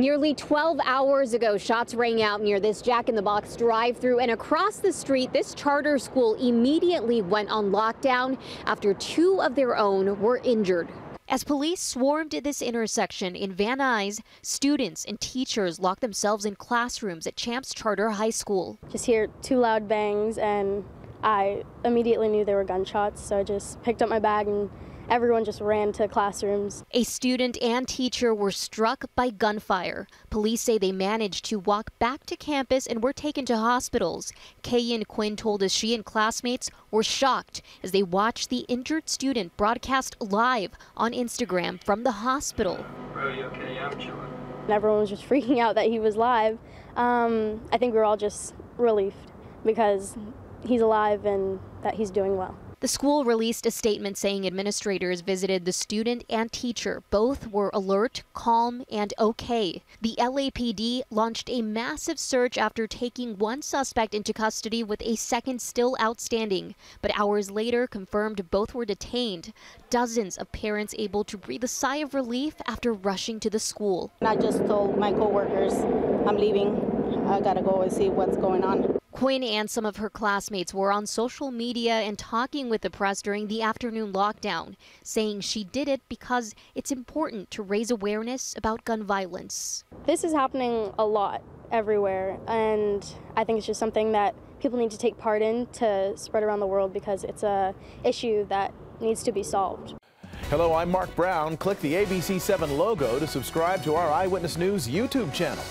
Nearly 12 hours ago, shots rang out near this Jack in the Box drive through and across the street, this charter school immediately went on lockdown after two of their own were injured. As police swarmed at this intersection in Van Nuys, students and teachers locked themselves in classrooms at Champs Charter High School. Just hear two loud bangs and I immediately knew there were gunshots, so I just picked up my bag and everyone just ran to classrooms. A student and teacher were struck by gunfire. Police say they managed to walk back to campus and were taken to hospitals. Kayan Quinn told us she and classmates were shocked as they watched the injured student broadcast live on Instagram from the hospital. Bro, you okay? Yeah, I'm chilling. And everyone was just freaking out that he was live. Um, I think we were all just relieved because he's alive and that he's doing well. The school released a statement saying administrators visited the student and teacher. Both were alert, calm, and okay. The LAPD launched a massive search after taking one suspect into custody with a second still outstanding, but hours later confirmed both were detained. Dozens of parents able to breathe a sigh of relief after rushing to the school. I just told my coworkers I'm leaving. I gotta go and see what's going on. Quinn and some of her classmates were on social media and talking with the press during the afternoon lockdown, saying she did it because it's important to raise awareness about gun violence. This is happening a lot everywhere, and I think it's just something that people need to take part in to spread around the world because it's a issue that needs to be solved. Hello, I'm Mark Brown. Click the ABC7 logo to subscribe to our Eyewitness News YouTube channel.